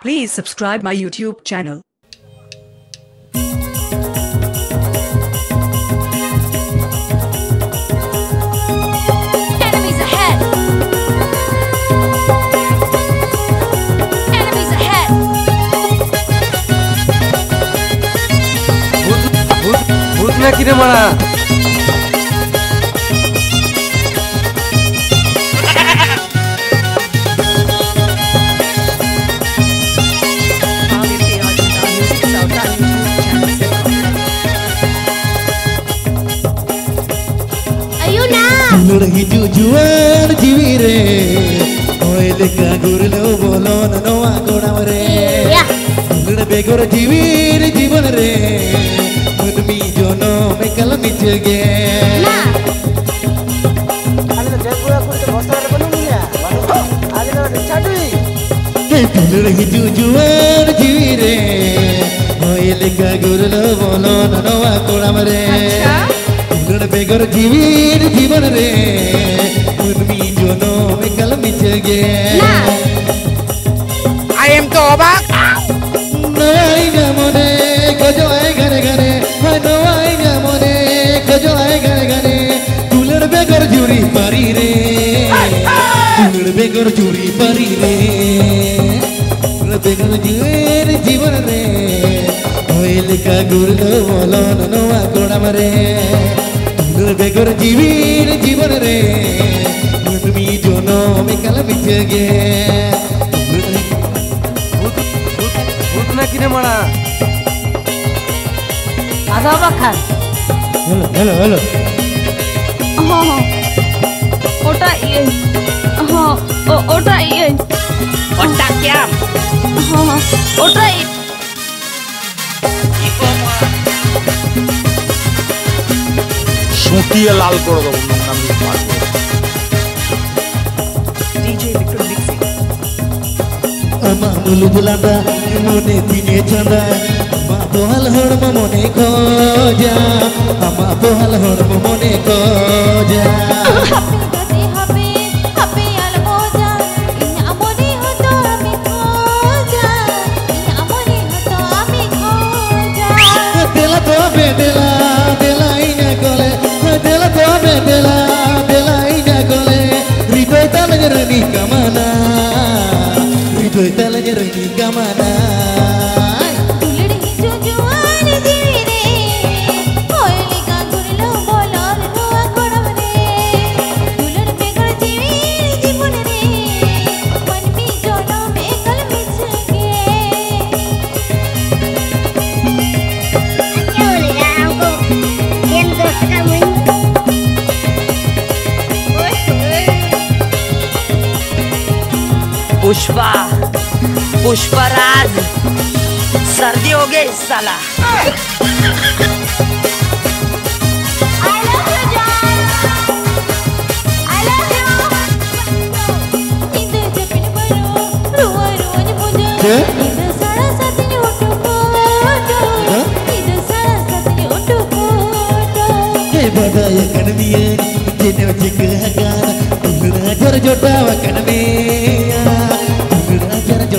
Please subscribe my YouTube channel. Enemies ahead! Na! Lurhi jujuan jiwire Oile ka gurlo bolo na no agora mare Yeah! Lura begor jiwire jivan re Mudmi jono me kala michge Na! Lurhi jujuan jiwire Oile ka gurlo bolo na no agora begor jiwire jivan re Mudmi jono me kala michge Na! I am তো অবাক। নয় মনে গজয় ঘরে ঘরে। নয় মনে গজয় ঘরে ঘরে। তুলের বেগর জুড়ি পারি রে। তুলের বেগর জুড়ি পারি রে। তুলের বেগর জুয়ের জীবন রে। হইলে কা গুরল বলন নোয়া গোড়াম রে। বেগর জীবীর জীবন রে তুমি জনমে কালা মিছে গে ভূত ভূত রে মারা আদা খান হ্যালো হ্যালো হ্যালো হ্যাঁ ওটা ইয়ে হ্যাঁ ওটা ইয়ে ওটা ক্যাম হ্যাঁ ওটা শুকিয়ে লাল করে দেবো। Victor Dixie. মনে দিনে চাঁদা বহাল হরম মনে খোঁজা আমা বহাল হরম মনে খোঁজা। হৃদয় তাল জরনি কামানা Tulidi jujuan पुष्पराज सर्दी हो गई साला Yeah. Bapak yang kan biar Jenak jika agar Tunggu rajar jodoh akan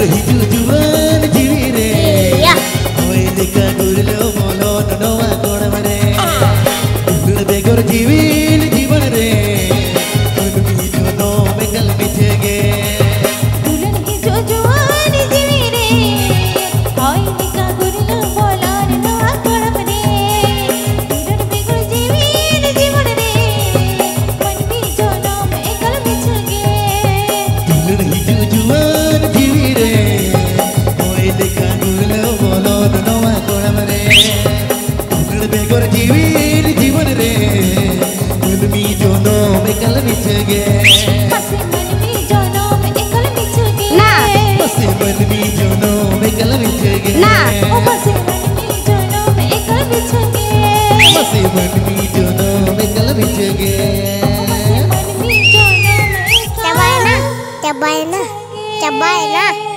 জুজুর হিজু জুয়ান জিবি রে ওই দেখা করল মলন নয়া एकल बिछ गे। बस मन में जोनो में एकल बिछ गे। ना। बस मन में जोनो में एकल बिछ गे। ना ओ बस मन में जोनो में एकल बिछ गे। बस मन में जोनो में एकल बिछ गे चबाए ना चबाए ना चबाए ना।